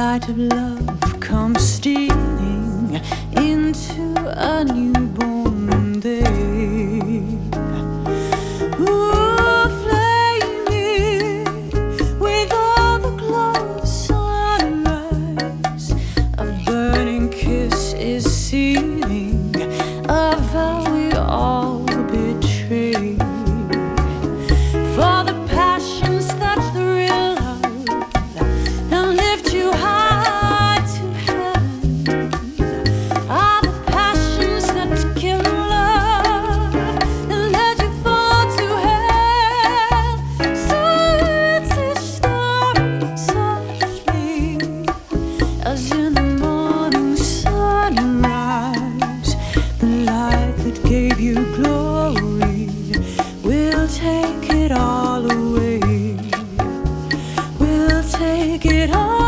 light of love comes stealing into a newborn. make it all